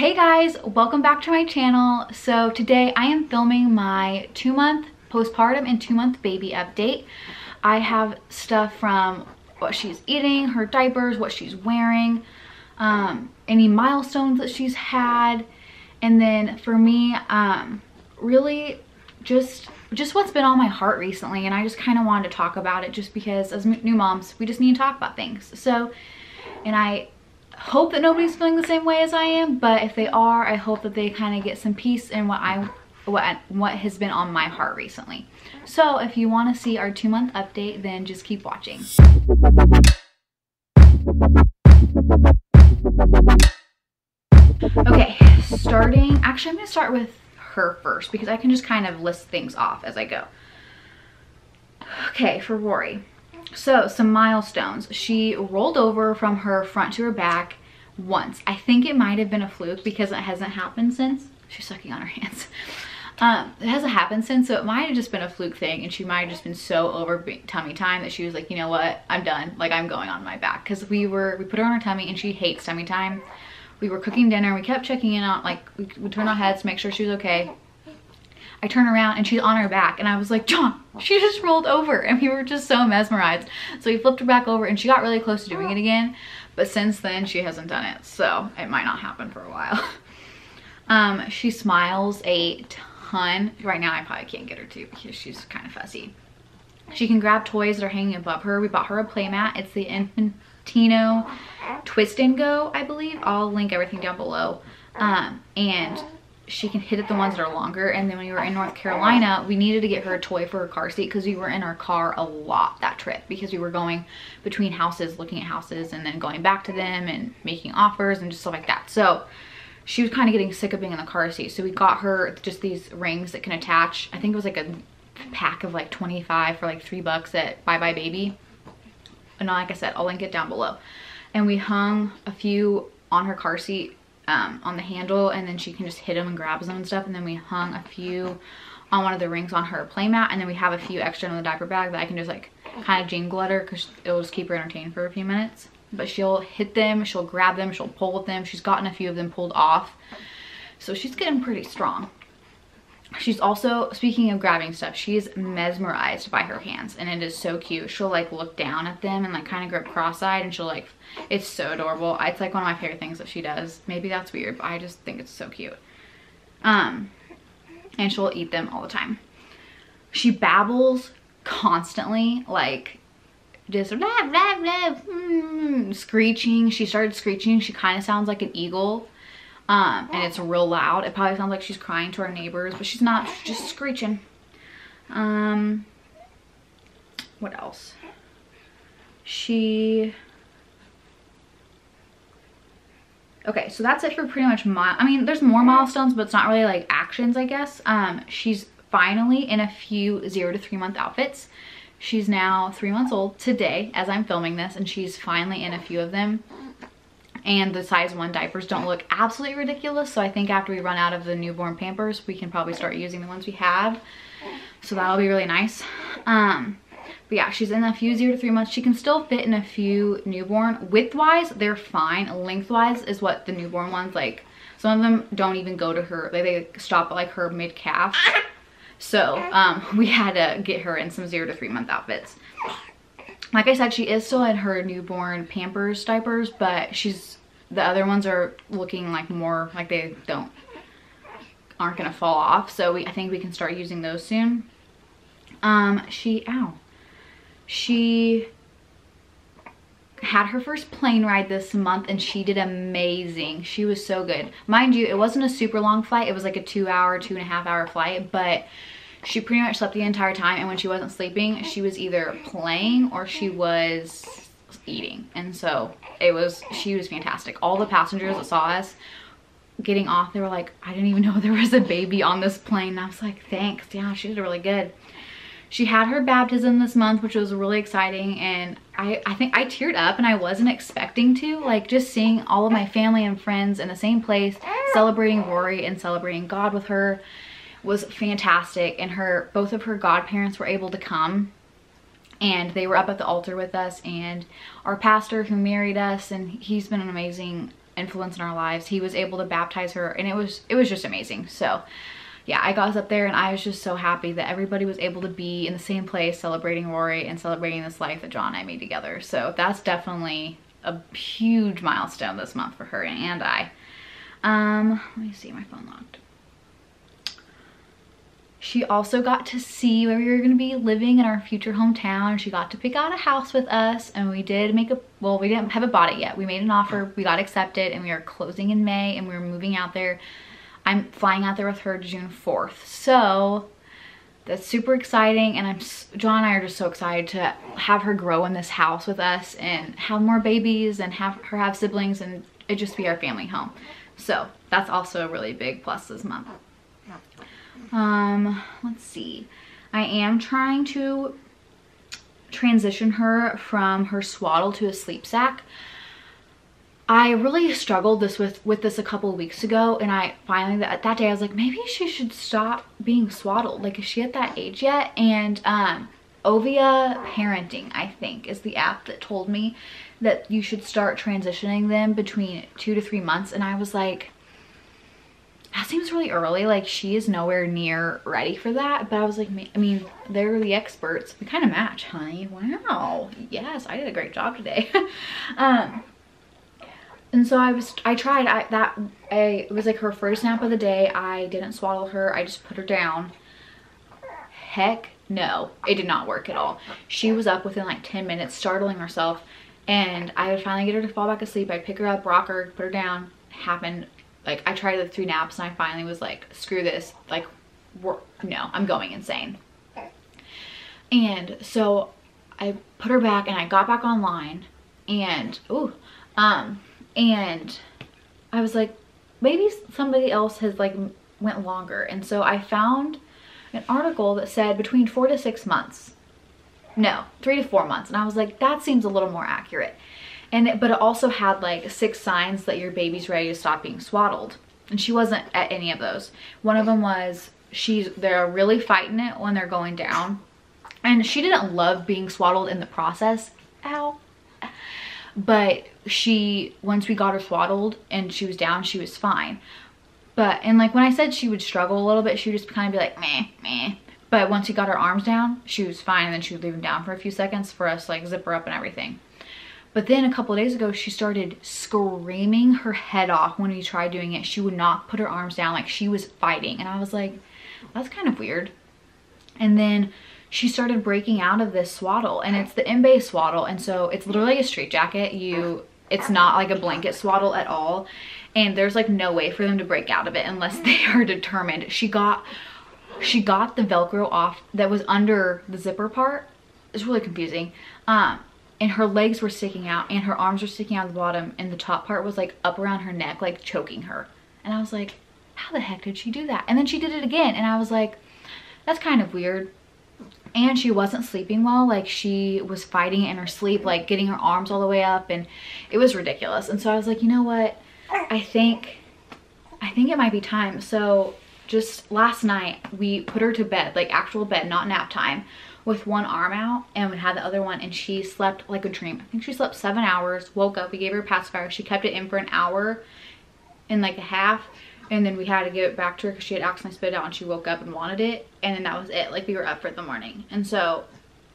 Hey guys, welcome back to my channel. So today I am filming my two month postpartum and two month baby update. I have stuff from what she's eating, her diapers, what she's wearing, um, any milestones that she's had. And then for me, um, really just just what's been on my heart recently and I just kind of wanted to talk about it just because as new moms we just need to talk about things so and I hope that nobody's feeling the same way as I am but if they are I hope that they kind of get some peace in what I what what has been on my heart recently so if you want to see our two month update then just keep watching okay starting actually I'm gonna start with her first because I can just kind of list things off as I go. Okay, for Rory. So, some milestones. She rolled over from her front to her back once. I think it might have been a fluke because it hasn't happened since. She's sucking on her hands. Um, it hasn't happened since, so it might have just been a fluke thing, and she might have just been so over tummy time that she was like, you know what, I'm done. Like, I'm going on my back. Because we were, we put her on her tummy, and she hates tummy time we were cooking dinner we kept checking in on like we would turn our heads to make sure she was okay I turn around and she's on her back and I was like, John, she just rolled over and we were just so mesmerized. So we flipped her back over and she got really close to doing it again. But since then she hasn't done it. So it might not happen for a while. um, she smiles a ton. Right now I probably can't get her to because she's kind of fussy. She can grab toys that are hanging above her. We bought her a playmat. It's the Infantino Twist and Go, I believe. I'll link everything down below. Um, and she can hit at the ones that are longer. And then when we were in North Carolina, we needed to get her a toy for her car seat because we were in our car a lot that trip because we were going between houses, looking at houses and then going back to them and making offers and just stuff like that. So she was kind of getting sick of being in the car seat. So we got her just these rings that can attach. I think it was like a pack of like 25 for like three bucks at Buy Buy Baby. And like I said, I'll link it down below and we hung a few on her car seat um, on the handle and then she can just hit them and grabs them and stuff. And then we hung a few on one of the rings on her playmat and then we have a few extra in the diaper bag that I can just like kind of jingle at her because it'll just keep her entertained for a few minutes. But she'll hit them she'll grab them she'll pull with them. She's gotten a few of them pulled off. So she's getting pretty strong She's also, speaking of grabbing stuff, she's mesmerized by her hands and it is so cute. She'll like look down at them and like kind of grip cross-eyed and she'll like, it's so adorable. It's like one of my favorite things that she does. Maybe that's weird, but I just think it's so cute. Um, and she'll eat them all the time. She babbles constantly, like just blah, blah, blah, mm, screeching. She started screeching. She kind of sounds like an eagle um, and it's real loud. It probably sounds like she's crying to our neighbors, but she's not. She's just screeching. Um, what else? She... Okay, so that's it for pretty much my... I mean, there's more milestones, but it's not really like actions, I guess. Um, she's finally in a few zero to three month outfits. She's now three months old today as I'm filming this, and she's finally in a few of them and the size one diapers don't look absolutely ridiculous. So I think after we run out of the newborn Pampers, we can probably start using the ones we have. So that'll be really nice. Um, but yeah, she's in a few zero to three months. She can still fit in a few newborn. Width-wise, they're fine. Length-wise is what the newborn ones like. Some of them don't even go to her. They, they stop at like her mid-calf. So um, we had to get her in some zero to three month outfits like I said, she is still in her newborn Pampers diapers, but she's the other ones are looking like more like they don't aren't gonna fall off. So we, I think we can start using those soon. Um, she, ow, she had her first plane ride this month and she did amazing. She was so good. Mind you, it wasn't a super long flight. It was like a two hour, two and a half hour flight, but she pretty much slept the entire time and when she wasn't sleeping she was either playing or she was eating. And so it was she was fantastic. All the passengers that saw us getting off they were like i didn't even know there was a baby on this plane. And i was like thanks. Yeah she did really good. She had her baptism this month which was really exciting and i i think i teared up and i wasn't expecting to like just seeing all of my family and friends in the same place celebrating rory and celebrating god with her was fantastic and her both of her godparents were able to come and they were up at the altar with us and our pastor who married us and he's been an amazing influence in our lives. He was able to baptize her and it was it was just amazing. So yeah, I got us up there and I was just so happy that everybody was able to be in the same place celebrating Rory and celebrating this life that John and I made together. So that's definitely a huge milestone this month for her and I. Um, let me see, my phone locked. She also got to see where we were going to be living in our future hometown. She got to pick out a house with us and we did make a, well, we didn't have it bought it yet. We made an offer, we got accepted and we are closing in May and we are moving out there. I'm flying out there with her June 4th. So that's super exciting and I'm, John and I are just so excited to have her grow in this house with us and have more babies and have her have siblings and it just be our family home. So that's also a really big plus this month. Um, let's see. I am trying to transition her from her swaddle to a sleep sack. I really struggled this with with this a couple weeks ago and I finally that, that day I was like maybe she should stop being swaddled like is she at that age yet and um Ovia Parenting I think is the app that told me that you should start transitioning them between two to three months and I was like that seems really early. Like she is nowhere near ready for that. But I was like, I mean, they're the experts. We kind of match, honey. Wow. Yes, I did a great job today. um, and so I was, I tried I, that. I, it was like her first nap of the day. I didn't swaddle her. I just put her down. Heck no, it did not work at all. She was up within like 10 minutes, startling herself. And I would finally get her to fall back asleep. I'd pick her up, rock her, put her down. Happened like I tried the three naps and I finally was like, screw this. Like, no, I'm going insane. And so I put her back and I got back online and, oh, um, and I was like, maybe somebody else has like went longer. And so I found an article that said between four to six months. No, three to four months. And I was like, that seems a little more accurate. And it, but it also had like six signs that your baby's ready to stop being swaddled. And she wasn't at any of those. One of them was she's they're really fighting it when they're going down. And she didn't love being swaddled in the process. Ow. But she, once we got her swaddled and she was down, she was fine. But, and like when I said she would struggle a little bit, she would just kind of be like, meh, meh. But once we got her arms down, she was fine. And then she would leave them down for a few seconds for us like zip her up and everything. But then a couple days ago, she started screaming her head off when we tried doing it. She would not put her arms down like she was fighting. And I was like, that's kind of weird. And then she started breaking out of this swaddle and it's the Embe swaddle. And so it's literally a straight jacket. You, it's not like a blanket swaddle at all. And there's like no way for them to break out of it unless they are determined. She got, she got the Velcro off that was under the zipper part. It's really confusing. Um, and her legs were sticking out and her arms were sticking out the bottom and the top part was like up around her neck like choking her. And i was like how the heck did she do that? And then she did it again and i was like that's kind of weird. And she wasn't sleeping well like she was fighting in her sleep like getting her arms all the way up and it was ridiculous. And so i was like you know what? I think i think it might be time. So just last night we put her to bed like actual bed not nap time with one arm out and we had the other one and she slept like a dream. I think she slept seven hours, woke up, we gave her a pacifier. She kept it in for an hour and like a half and then we had to give it back to her because she had accidentally spit it out and she woke up and wanted it and then that was it like we were up for the morning and so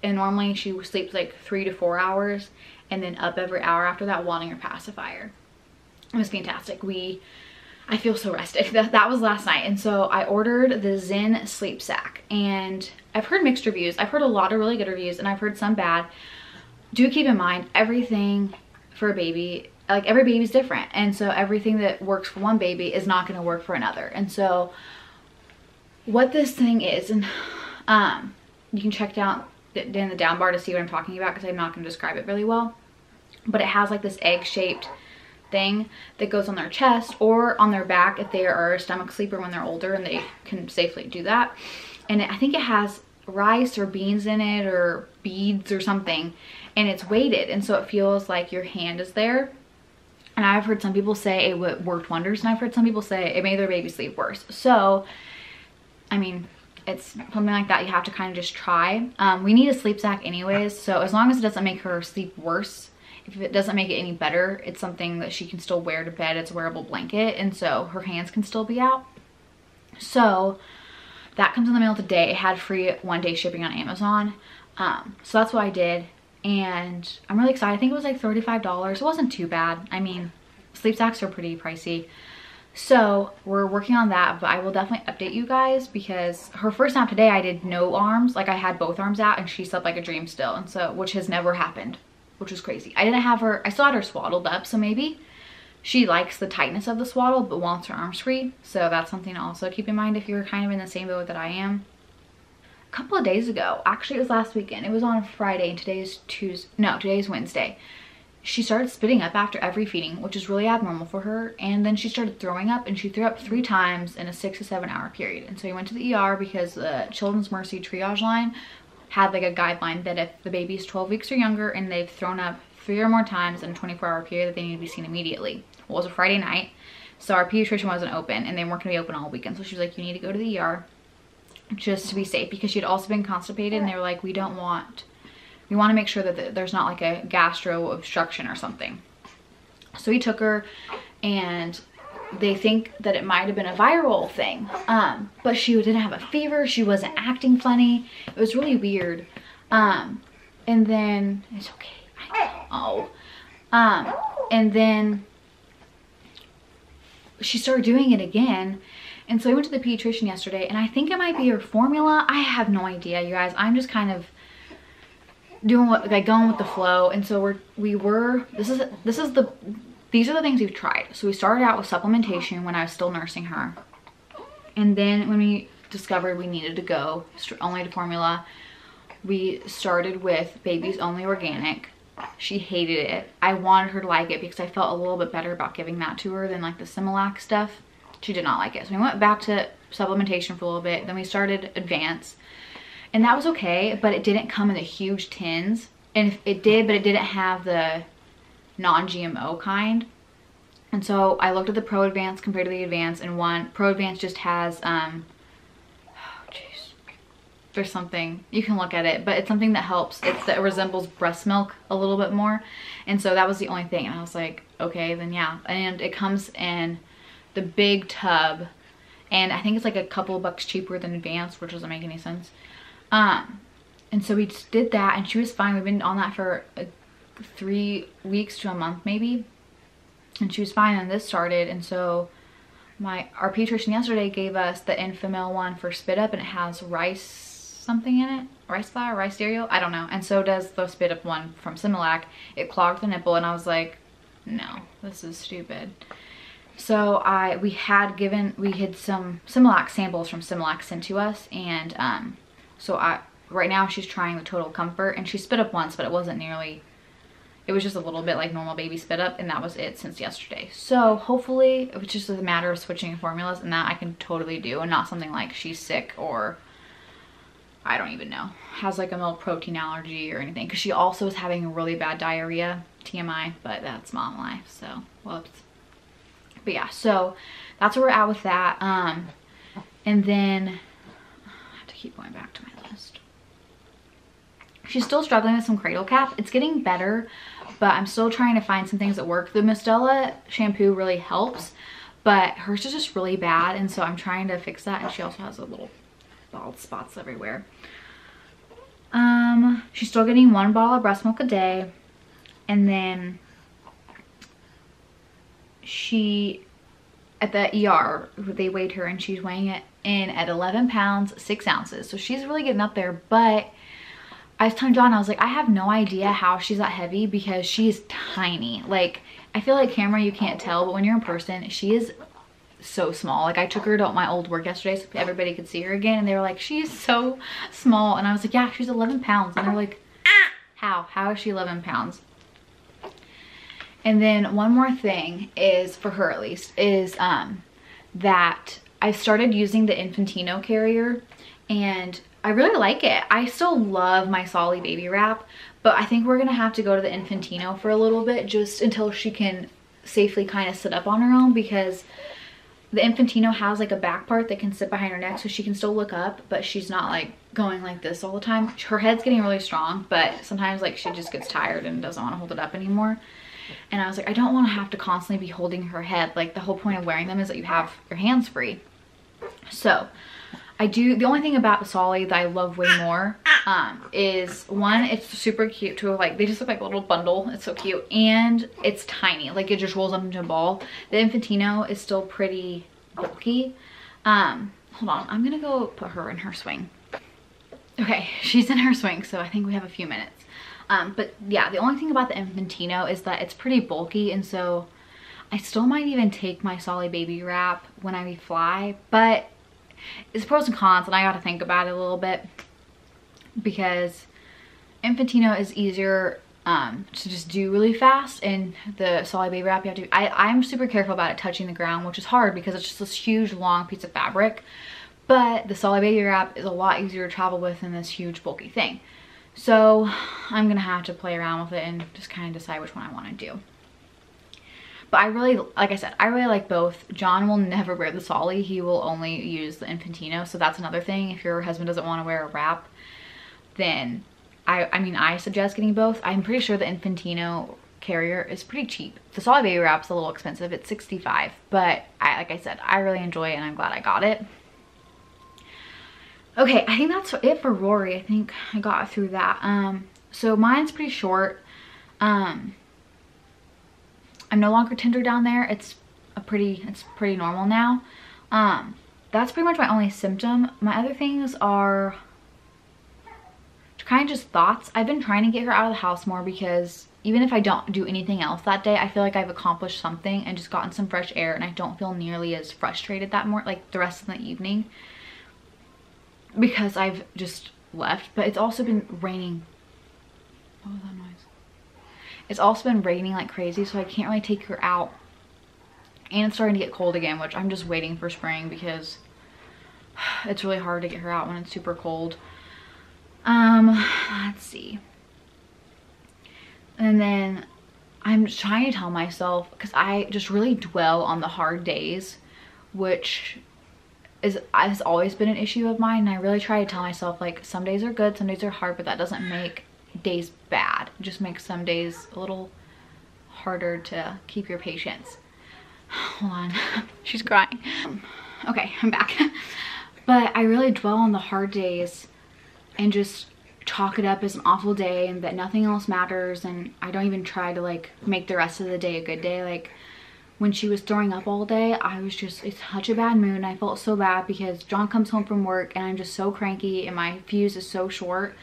and normally she sleeps like three to four hours and then up every hour after that wanting her pacifier it was fantastic we I feel so rested. That, that was last night. And so I ordered the Zen sleep sack and I've heard mixed reviews. I've heard a lot of really good reviews and I've heard some bad. Do keep in mind everything for a baby, like every baby's different. And so everything that works for one baby is not going to work for another. And so what this thing is, and um, you can check down in the down bar to see what I'm talking about because I'm not going to describe it really well. But it has like this egg shaped thing that goes on their chest or on their back if they are a stomach sleeper when they're older and they can safely do that. And it, I think it has rice or beans in it or beads or something and it's weighted and so it feels like your hand is there. And I've heard some people say it worked wonders and I've heard some people say it made their baby sleep worse. So, I mean, it's something like that you have to kind of just try. Um, we need a sleep sack anyways, so as long as it doesn't make her sleep worse, if it doesn't make it any better, it's something that she can still wear to bed. It's a wearable blanket. And so her hands can still be out. So that comes in the mail today. It had free one day shipping on Amazon. Um, so that's what I did. And I'm really excited. I think it was like $35. It wasn't too bad. I mean, sleep sacks are pretty pricey. So we're working on that, but I will definitely update you guys because her first nap today, I did no arms. Like I had both arms out and she slept like a dream still. And so, which has never happened, which was crazy. I didn't have her, I still had her swaddled up. So maybe she likes the tightness of the swaddle, but wants her arms free. So that's something to also keep in mind if you're kind of in the same boat that I am. A couple of days ago, actually it was last weekend. It was on Friday and today is Tuesday. No, today is Wednesday she started spitting up after every feeding, which is really abnormal for her. And then she started throwing up and she threw up three times in a six to seven hour period. And so we went to the ER because the Children's Mercy triage line had like a guideline that if the baby's 12 weeks or younger and they've thrown up three or more times in a 24 hour period that they need to be seen immediately. Well, it was a Friday night. So our pediatrician wasn't open and they weren't gonna be open all weekend. So she was like, you need to go to the ER just to be safe because she had also been constipated and they were like, we don't want we want to make sure that there's not like a gastro obstruction or something. So he took her and they think that it might have been a viral thing. Um, but she didn't have a fever. She wasn't acting funny. It was really weird. Um, and then, it's okay. Know. Um, and then she started doing it again. And so I went to the pediatrician yesterday and I think it might be her formula. I have no idea, you guys. I'm just kind of doing what like going with the flow and so we're we were this is this is the these are the things we've tried. So we started out with supplementation when i was still nursing her. And then when we discovered we needed to go only to formula we started with babies only organic. She hated it. I wanted her to like it because i felt a little bit better about giving that to her than like the similac stuff. She did not like it. So we went back to supplementation for a little bit. Then we started advance. And that was okay, but it didn't come in the huge tins. And it did, but it didn't have the non-GMO kind. And so I looked at the Pro Advance compared to the Advance and one, Pro Advance just has, um, oh jeez, there's something, you can look at it, but it's something that helps. It's that it resembles breast milk a little bit more. And so that was the only thing. And I was like, okay, then yeah. And it comes in the big tub and I think it's like a couple bucks cheaper than Advance, which doesn't make any sense. Um, and so we just did that and she was fine. We've been on that for uh, three weeks to a month maybe. And she was fine and this started. And so my our pediatrician yesterday gave us the Enfamil one for spit up and it has rice something in it. Rice flour, rice cereal, I don't know. And so does the spit up one from Similac. It clogged the nipple and I was like, no, this is stupid. So I we had given we had some Similac samples from Similac sent to us and um so I right now she's trying the Total Comfort and she spit up once, but it wasn't nearly, it was just a little bit like normal baby spit up and that was it since yesterday. So hopefully it was just a matter of switching formulas and that I can totally do and not something like she's sick or I don't even know, has like a milk protein allergy or anything. Cause she also is having a really bad diarrhea, TMI, but that's mom life. So whoops. But yeah, so that's where we're at with that. Um, and then I have to keep going back to my list. She's still struggling with some cradle cap. It's getting better, but I'm still trying to find some things that work. The Mustela shampoo really helps, but hers is just really bad. And so I'm trying to fix that. And she also has a little bald spots everywhere. Um, she's still getting one bottle of breast milk a day. And then she, at the ER, they weighed her and she's weighing it in at 11 pounds, 6 ounces. So she's really getting up there, but I was telling John, I was like, I have no idea how she's that heavy because she's tiny. Like, I feel like camera, you can't tell, but when you're in person, she is so small. Like, I took her to my old work yesterday so everybody could see her again, and they were like, she's so small. And I was like, yeah, she's 11 pounds. And they're like, ah, how? How is she 11 pounds? And then one more thing is, for her at least, is um, that I've started using the Infantino carrier and I really like it. I still love my Solly baby wrap, but I think we're gonna have to go to the Infantino for a little bit just until she can safely kind of sit up on her own because the Infantino has like a back part that can sit behind her neck so she can still look up, but she's not like going like this all the time. Her head's getting really strong, but sometimes like she just gets tired and doesn't want to hold it up anymore. And I was like, I don't want to have to constantly be holding her head. Like the whole point of wearing them is that you have your hands free. So I do, the only thing about the Solly that I love way more um, is one, it's super cute to like, they just look like a little bundle. It's so cute. And it's tiny, like it just rolls up into a ball. The Infantino is still pretty bulky. Um, hold on, I'm gonna go put her in her swing. Okay, she's in her swing, so I think we have a few minutes. Um, but yeah, the only thing about the Infantino is that it's pretty bulky and so I still might even take my Solly baby wrap when I fly, but it's pros and cons and I got to think about it a little bit because Infantino is easier um, to just do really fast and the Solly baby wrap you have to, I, I'm super careful about it touching the ground, which is hard because it's just this huge long piece of fabric. But the Solly baby wrap is a lot easier to travel with than this huge bulky thing. So I'm gonna have to play around with it and just kind of decide which one I want to do. But I really, like I said, I really like both. John will never wear the Solly. He will only use the Infantino. So that's another thing. If your husband doesn't want to wear a wrap, then I, I mean, I suggest getting both. I'm pretty sure the Infantino carrier is pretty cheap. The Solly Baby Wrap's a little expensive. It's 65 But I, like I said, I really enjoy it and I'm glad I got it. Okay, I think that's it for Rory. I think I got through that. Um, so mine's pretty short. Um, I'm no longer Tinder down there. It's a pretty, it's pretty normal now. Um, that's pretty much my only symptom. My other things are kind of just thoughts. I've been trying to get her out of the house more because even if I don't do anything else that day, I feel like I've accomplished something and just gotten some fresh air and I don't feel nearly as frustrated that more like the rest of the evening because I've just left. But it's also been raining. What was that noise? It's also been raining like crazy, so I can't really take her out. And it's starting to get cold again, which I'm just waiting for spring because it's really hard to get her out when it's super cold. Um, let's see. And then I'm trying to tell myself, because I just really dwell on the hard days, which is has always been an issue of mine. And I really try to tell myself, like, some days are good, some days are hard, but that doesn't make days bad. It just makes some days a little harder to keep your patience. Hold on, she's crying. Okay, I'm back. but I really dwell on the hard days and just chalk it up as an awful day and that nothing else matters and I don't even try to like make the rest of the day a good day. Like when she was throwing up all day, I was just in such a bad mood. I felt so bad because John comes home from work and I'm just so cranky and my fuse is so short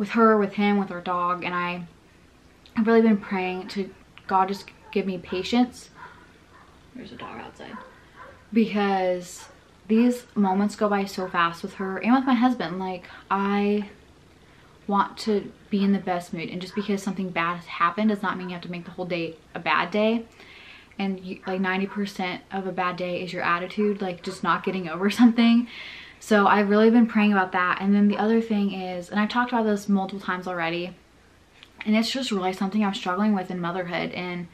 with her, with him, with our dog. And I, I've really been praying to God just give me patience. There's a dog outside. Because these moments go by so fast with her and with my husband. Like I want to be in the best mood and just because something bad has happened does not mean you have to make the whole day a bad day and you, like 90% of a bad day is your attitude like just not getting over something so I've really been praying about that. And then the other thing is, and I've talked about this multiple times already, and it's just really something I'm struggling with in motherhood. And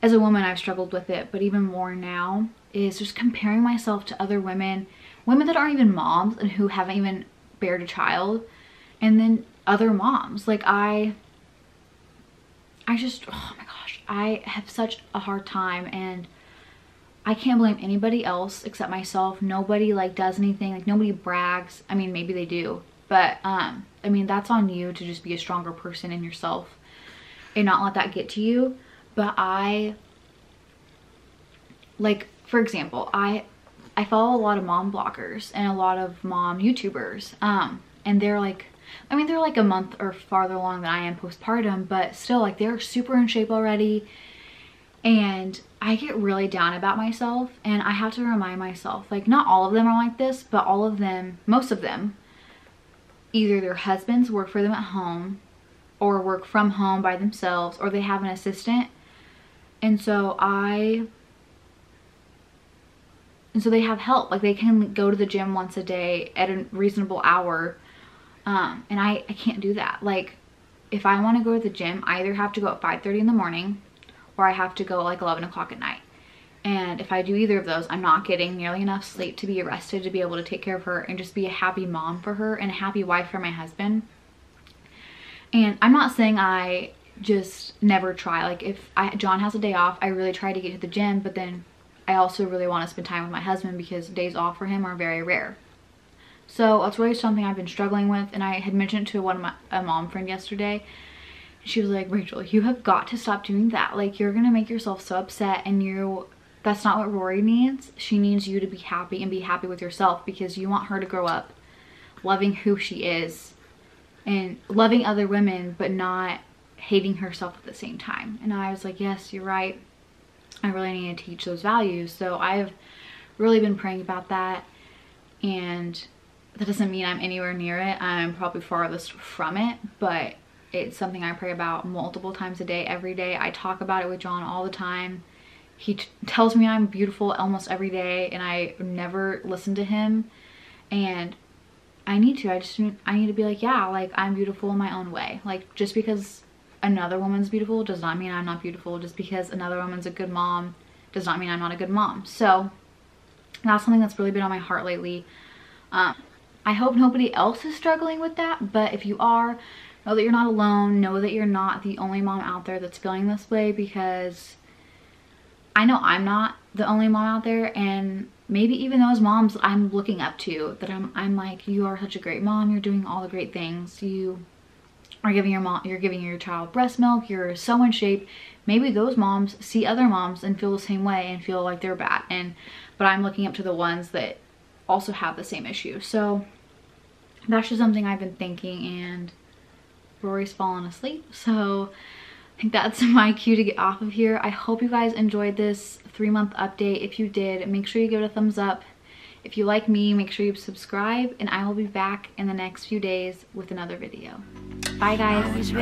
as a woman, I've struggled with it, but even more now is just comparing myself to other women, women that aren't even moms and who haven't even bared a child, and then other moms. Like I, I just, oh my gosh, I have such a hard time and I can't blame anybody else except myself. Nobody like does anything, like nobody brags. I mean, maybe they do, but um, I mean, that's on you to just be a stronger person in yourself and not let that get to you. But I, like, for example, I, I follow a lot of mom bloggers and a lot of mom YouTubers. Um, and they're like, I mean, they're like a month or farther along than I am postpartum, but still like they're super in shape already and I get really down about myself and I have to remind myself like not all of them are like this but all of them most of them either their husbands work for them at home or work from home by themselves or they have an assistant. And so I and so they have help. Like they can go to the gym once a day at a reasonable hour um, and I, I can't do that. Like if I want to go to the gym I either have to go at 5 30 in the morning or I have to go like 11 o'clock at night. And if I do either of those, I'm not getting nearly enough sleep to be arrested to be able to take care of her and just be a happy mom for her and a happy wife for my husband. And I'm not saying I just never try. Like if I, John has a day off, I really try to get to the gym, but then I also really want to spend time with my husband because days off for him are very rare. So that's really something I've been struggling with and I had mentioned to one of my a mom friend yesterday. She was like, Rachel, you have got to stop doing that. Like you're gonna make yourself so upset and you that's not what Rory needs. She needs you to be happy and be happy with yourself because you want her to grow up loving who she is and loving other women but not hating herself at the same time. And I was like, yes, you're right. I really need to teach those values. So I've really been praying about that. And that doesn't mean I'm anywhere near it. I'm probably farthest from it, but it's something I pray about multiple times a day, every day. I talk about it with John all the time. He tells me I'm beautiful almost every day and I never listen to him. And I need to. I just I need to be like, yeah, like I'm beautiful in my own way. Like just because another woman's beautiful does not mean I'm not beautiful. Just because another woman's a good mom does not mean I'm not a good mom. So that's something that's really been on my heart lately. Um, I hope nobody else is struggling with that, but if you are, know that you're not alone. Know that you're not the only mom out there that's feeling this way because I know I'm not the only mom out there and maybe even those moms I'm looking up to that I'm, I'm like, you are such a great mom. You're doing all the great things. You are giving your mom, you're giving your child breast milk. You're so in shape. Maybe those moms see other moms and feel the same way and feel like they're bad. And, but I'm looking up to the ones that also have the same issue. So that's just something I've been thinking and Rory's fallen asleep. So I think that's my cue to get off of here. I hope you guys enjoyed this three month update. If you did, make sure you give it a thumbs up. If you like me, make sure you subscribe and I will be back in the next few days with another video. Bye guys.